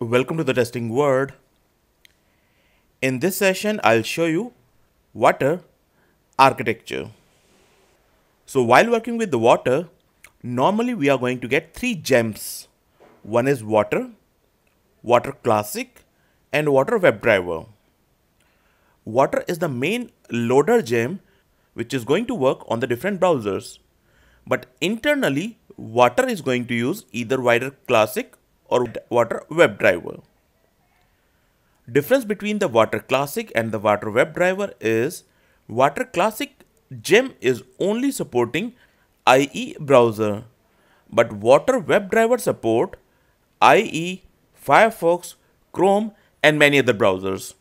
Welcome to the Testing World. In this session, I'll show you Watir architecture. So while working with the Watir, normally we are going to get three gems. One is Watir, Watir classic and Watir WebDriver. Watir is the main loader gem which is going to work on the different browsers. But internally, Watir is going to use either Watir Classic or Watir WebDriver. Difference between the Watir Classic and the Watir WebDriver is Watir Classic gem is only supporting IE browser, but Watir WebDriver support IE, Firefox, Chrome and many other browsers.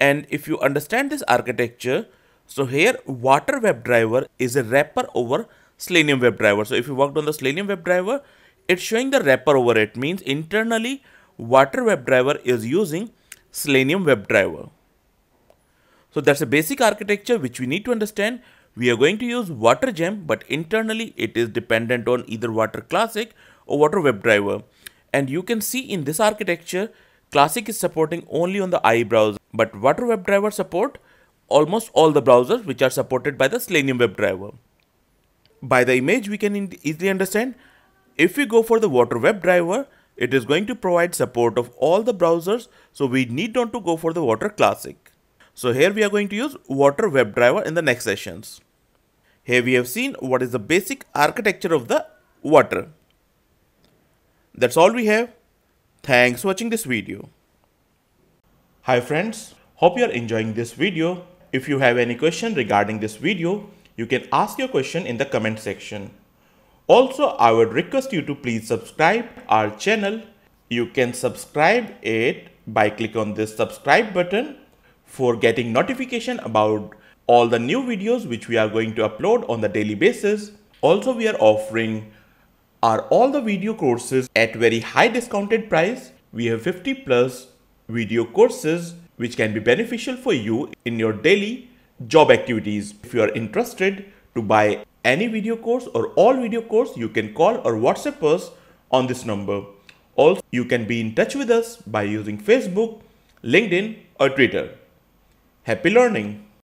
And if you understand this architecture, so here Watir WebDriver is a wrapper over Selenium WebDriver. So if you worked on the Selenium WebDriver, it's showing the wrapper over it means internally Watir WebDriver is using Selenium WebDriver. So that's a basic architecture which we need to understand. We are going to use Watir gem, but internally it is dependent on either Watir Classic or Watir WebDriver. And you can see in this architecture, Classic is supporting only on the IE browser, but Watir WebDriver support almost all the browsers which are supported by the Selenium WebDriver. By the image, we can easily understand if we go for the Watir WebDriver, it is going to provide support of all the browsers, so we need not to go for the Watir Classic. So here we are going to use Watir WebDriver in the next sessions. Here we have seen what is the basic architecture of the Watir. That's all we have. Thanks for watching this video. Hi friends, hope you are enjoying this video. If you have any question regarding this video, you can ask your question in the comment section. Also, I would request you to please subscribe our channel. You can subscribe it by click on this subscribe button for getting notification about all the new videos which we are going to upload on the daily basis. Also, we are offering are all the video courses at very high discounted price. We have 50 plus video courses which can be beneficial for you in your daily job activities. If you are interested to buy any video course or all video course, you can call or WhatsApp us on this number. Also, you can be in touch with us by using Facebook, LinkedIn or Twitter. Happy learning!